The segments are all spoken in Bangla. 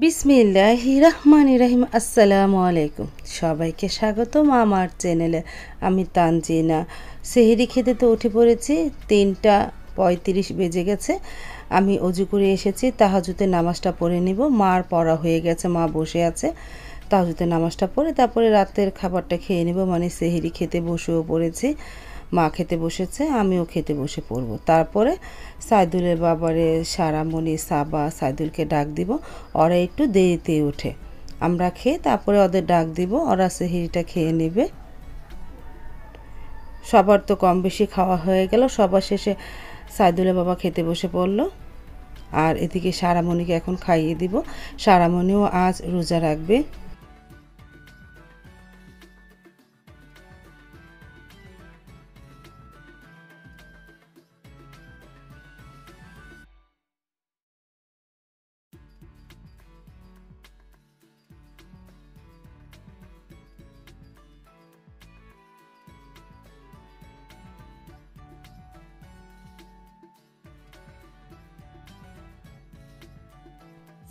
বিসমিল্লাহ রহমান রাহিম আসসালামু আলাইকুম সবাইকে স্বাগতম আমার চ্যানেলে। আমি তানজিনা। সেহেরি খেতে তো উঠে পড়েছি, তিনটা পঁয়ত্রিশ বেজে গেছে। আমি অজু করে এসেছি তাহাজুতে নামাজটা পড়ে নিব। মার পড়া হয়ে গেছে, মা বসে আছে। তাহাজুতে নামাজটা পড়ে তারপরে রাতের খাবারটা খেয়ে নেব মানে সেহেরি খেতে বসেও পড়েছি। মা খেতে বসেছে, আমিও খেতে বসে পড়ব। তারপরে সাইদুলের বাবারে সারামণি, সাবা, সাইদুলকে ডাক দিব, ওরা একটু দেরিতে ওঠে। আমরা খেয়ে তারপরে ওদের ডাক দিব, ওরা সেহিরিটা খেয়ে নেবে। সবার তো কম বেশি খাওয়া হয়ে গেল, সবার শেষে সাইদুলের বাবা খেতে বসে পড়ল। আর এদিকে সারামণিকে এখন খাইয়ে দিব। সারামণিও আজ রোজা রাখবে।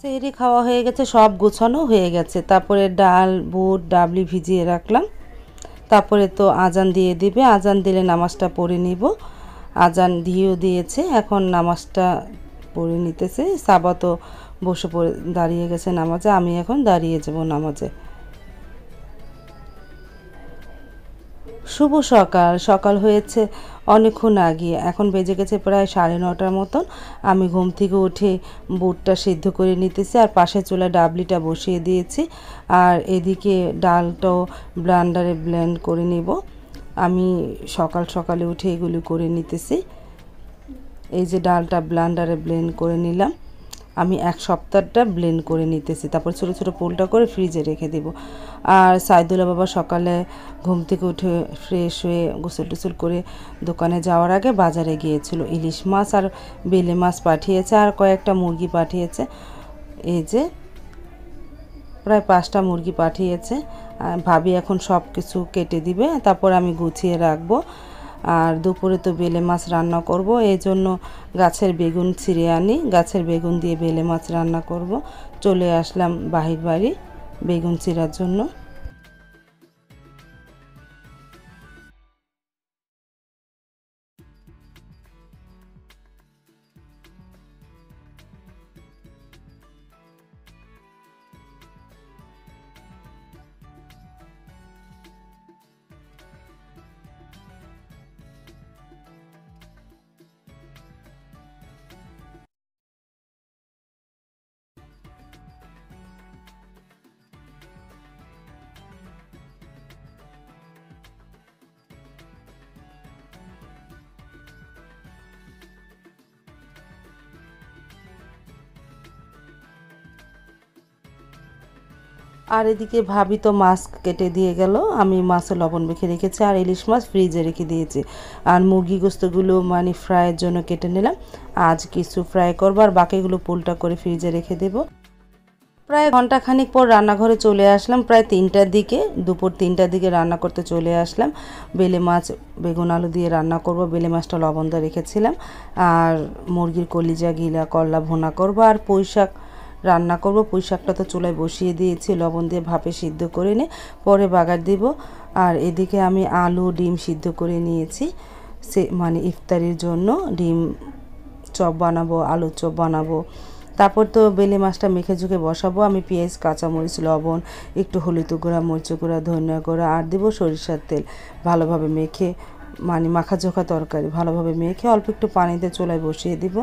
সেহরি খাওয়া হয়ে গেছে, সব গোছানো হয়ে গেছে। তারপরে ডাল, বুট, ডাবলি ভিজিয়ে রাখলাম। তারপরে তো আজান দিয়ে দিবে, আজান দিলে নামাজটা পড়ে নিব। আজান দিয়েও দিয়েছে, এখন নামাজটা পড়ে নিতেছে। সাবা তো বসে পড়ে, দাঁড়িয়ে গেছে নামাজে, আমি এখন দাঁড়িয়ে যাব নামাজে। শুভ সকাল। সকাল হয়েছে অনেকক্ষণ আগে। এখন বেজে গেছে প্রায় সাড়ে নটার মতন। আমি ঘুম থেকে উঠে বুটটা সিদ্ধ করে নিতেছি আর পাশে চুলা ডাবলিটা বসিয়ে দিয়েছি। আর এদিকে ডালটাও ব্লান্ডারে ব্লেন্ড করে নেব। আমি সকাল সকালে উঠে এগুলি করে নিতেছি। এই যে ডালটা ব্লান্ডারে ব্লেন্ড করে নিলাম। আমি এক সপ্তাহটা ব্লেন্ড করে নিতেছি। তারপর ছোটো ছোটো পোলটা করে ফ্রিজে রেখে দেব। আর সাইদুল্লা বাবা সকালে ঘুম থেকে উঠে ফ্রেশ হয়ে গোসল টোসল করে দোকানে যাওয়ার আগে বাজারে গিয়েছিল। ইলিশ মাছ আর বেলে মাছ পাঠিয়েছে আর কয়েকটা মুরগি পাঠিয়েছে। এই যে প্রায় পাঁচটা মুরগি পাঠিয়েছে। ভাবি এখন সব কিছু কেটে দিবে। তারপর আমি গুছিয়ে রাখব। আর দুপুরে তো বেলে মাছ রান্না করব এই জন্য গাছের বেগুন ছিঁড়ে আনি। গাছের বেগুন দিয়ে বেলে মাছ রান্না করব। চলে আসলাম বাহির বাড়ি বেগুন চিরার জন্য। আর এদিকে ভাবি তো মাছ কেটে দিয়ে গেল। আমি মাছে লবণ মেখে রেখেছি আর ইলিশ মাছ ফ্রিজে রেখে দিয়েছি। আর মুরগি গোস্তগুলো মানে ফ্রাইয়ের জন্য কেটে নিলাম। আজ কিছু ফ্রাই করব আর বাকিগুলো পোলটা করে ফ্রিজে রেখে দেব। প্রায় ঘণ্টা খানিক পর রান্নাঘরে চলে আসলাম, প্রায় তিনটার দিকে, দুপুর তিনটার দিকে রান্না করতে চলে আসলাম। বেলে মাছ, বেগুন আলু দিয়ে রান্না করব, বেলে মাছটা লবণ দিয়ে রেখেছিলাম। আর মুরগির কলিজা, গিলা, করলা ভোনা করব। আর পুঁই শাক রান্না করব। পুঁই শাকটা তো চুলায় বসিয়ে দিয়েছি, লবণ দিয়ে ভাপে সিদ্ধ করে নিয়ে পরে বাগার দিব। আর এদিকে আমি আলু, ডিম সিদ্ধ করে নিয়েছি। সে মানে ইফতারির জন্য ডিম চপ বানাবো আলু চপ বানাবো। তারপর তো বেলে মাছটা মেখে ঝুঁকে বসাবো। আমি পেঁয়াজ, কাঁচামরিচ, লবণ, একটু হলুদ গুঁড়া, মরিচ গুঁড়া, ধনিয়া গুঁড়া, আর দেবো সরিষার তেল। ভালোভাবে মেখে মানে মাখা জোখা তরকারি, ভালোভাবে মেখে অল্প একটু পানিতে চুলায় বসিয়ে দিব।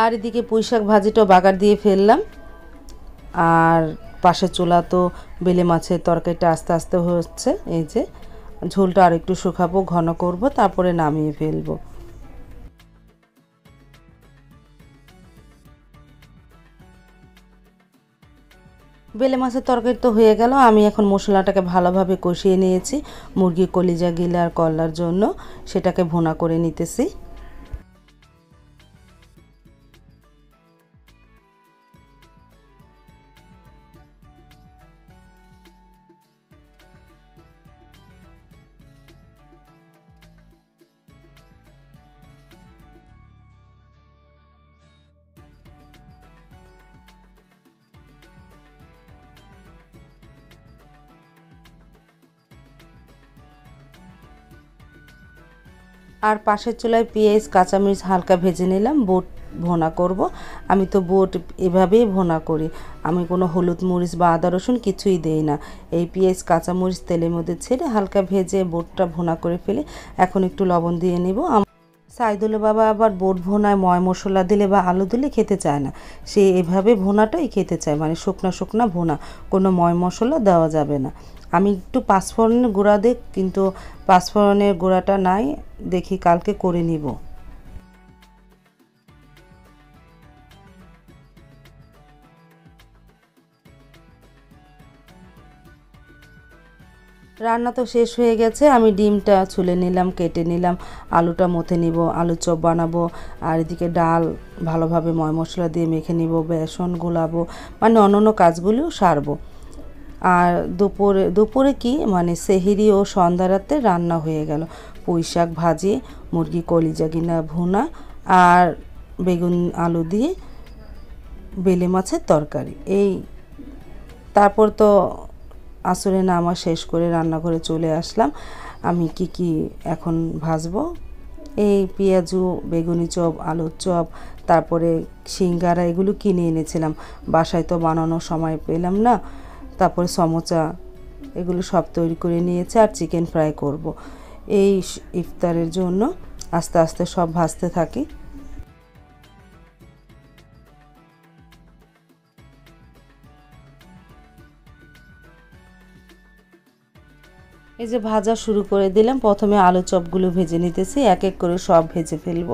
আর এদিকে পুঁই শাক ভাজিটাও বাগার দিয়ে ফেললাম। আর পাশের চুলা তো বেলে মাছের তরকারিটা আস্তে আস্তে হচ্ছে, এই যে ঝোলটা আর একটু শুকাবো, ঘন করব, তারপরে নামিয়ে ফেলব। বেলে মাছের তরকারি তো হয়ে গেল, আমি এখন মশলাটাকে ভালোভাবে কষিয়ে নিয়েছি। মুরগি কলিজা গিলা আর কল্লার জন্য সেটাকে ভুনা করে নিতেছি। আর পাশের চুলায় পেঁয়াজ, কাঁচামরিচ হালকা ভেজে নিলাম, বোট ভোনা করব। আমি তো বোট এভাবেই ভোনা করি। আমি কোনো হলুদ মরিচ বা আদা, রসুন কিছুই দেই না। এই পেঁয়াজ, কাঁচামরিচ তেলের মধ্যে ছেড়ে হালকা ভেজে বোটটা ভোনা করে ফেলে এখন একটু লবণ দিয়ে নেব। সাইদুল বাবা আবার বোট ভোনায় ময় মশলা দিলে বা আলু দিলে খেতে চায় না। সে এভাবে ভোনাটাই খেতে চায় মানে শুকনা শুকনা ভোনা। কোনো ময় মশলা দেওয়া যাবে না। আমি একটু পাঁচফোড়নের গুঁড়া দেখ কিন্তু পাঁচফোড়নের গুঁড়াটা নাই, দেখি কালকে করে নিব। রান্না তো শেষ হয়ে গেছে, আমি ডিমটা ছুলে নিলাম, কেটে নিলাম, আলুটা মথে নিব আলু চপ বানাবো, আর এদিকে ডাল ভালোভাবে ময় মশলা দিয়ে মেখে নিব, বেসন গোলাবো মানে অন্য কাজগুলিও সারবো। আর দুপুরে দুপুরে কি মানে সেহেরি ও সন্ধ্যারাতে রান্না হয়ে গেল। পুঁই শাক ভাজি, মুরগি কলিজা গিনা ভুনা, আর বেগুন আলু দিয়ে বেলে মাছের তরকারি। এই, তারপর তো আসরে নামা শেষ করে রান্নাঘরে চলে আসলাম। আমি কি কি এখন ভাজবো? এই পেঁয়াজু, বেগুনি চপ, আলুর চপ, তারপরে সিঙ্গারা, এগুলো কিনে এনেছিলাম। বাসায় তো বানানোর সময় পেলাম না। তারপরে সমোচা, এগুলো সব তৈরি করে নিয়েছে আর চিকেন ফ্রাই করব। এই ইফতারের জন্য আস্তে আস্তে সব ভাজতে থাকি। এই যে ভাজা শুরু করে দিলাম, প্রথমে আলু চপগুলো ভেজে নিতেছি, এক এক করে সব ভেজে ফেলব।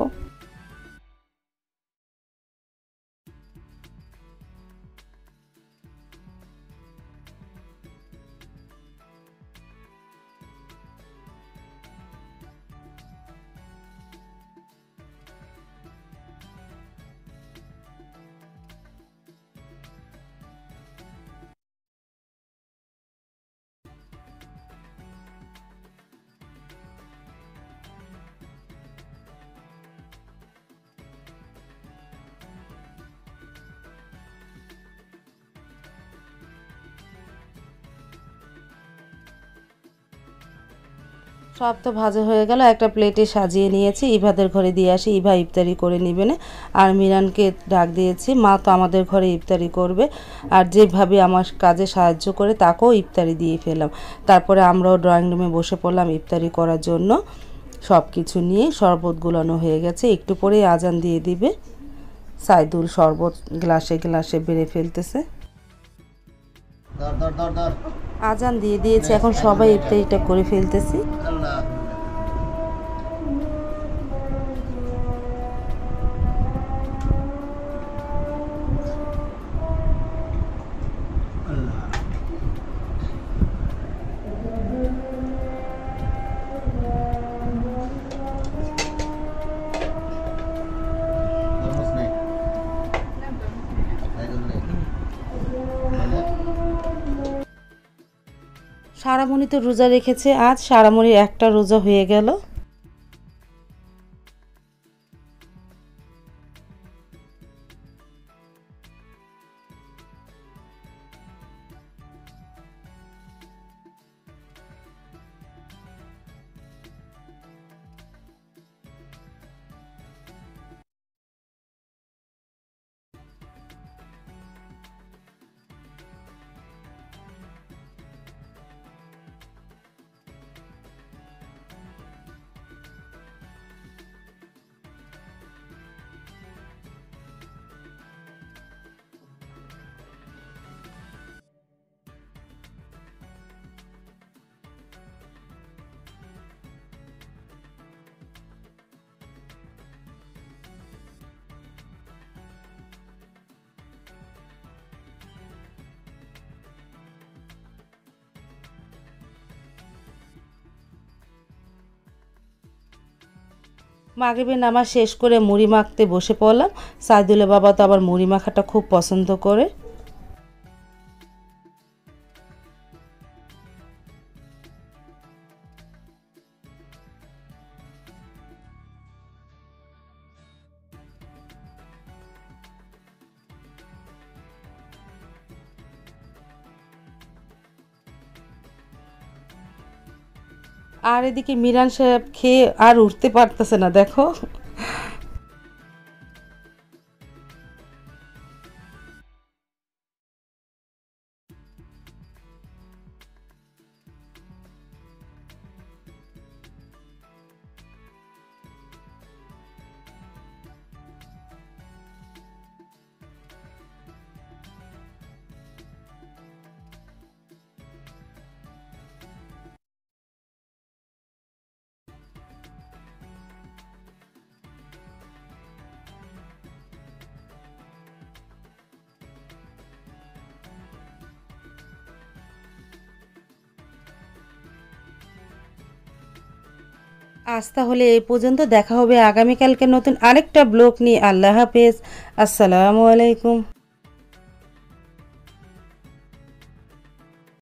সব তো ভাজা হয়ে গেল, একটা প্লেটে সাজিয়ে নিয়েছি, ইভাদের ঘরে দিয়ে আসি, ইভা ইফতারি করে নিবে না। আর মিরানকে ডাক দিয়েছি, মা তো আমাদের ঘরে ইফতারি করবে, আর যেভাবে আমার কাজে সাহায্য করে তাকেও ইফতারি দিয়ে ফেলাম তারপরে আমরাও ড্রয়িং রুমে বসে পড়লাম ইফতারি করার জন্য। সব কিছু নিয়ে শরবত গুলানো হয়ে গেছে, একটু পরেই আজান দিয়ে দিবে। সাইদুল শরবত গ্লাসে গ্লাসে বেড়ে ফেলতেছে। আজান দিয়ে দিয়েছে এখন সবাই ইফতারিটা করে ফেলতেছি। সারামণি তো রোজা রেখেছে আজ সারামণির একটা রোজা হয়ে গেল। মাগরিবের নামাজ শেষ করে মুড়ি মাখতে বসে পড়লাম। সাইদুলের বাবা তো আবার মুড়ি মাখাটা খুব পছন্দ করে। আর এদিকে মিরান সাহেব খেয়ে আর উঠতে পারতেছে না দেখো। আজ তাহলে এই পর্যন্ত দেখা হবে আগামীকালকে নতুন আরেকটা ব্লগ নিয়ে। আল্লাহ হাফেজ। আসসালামু আলাইকুম।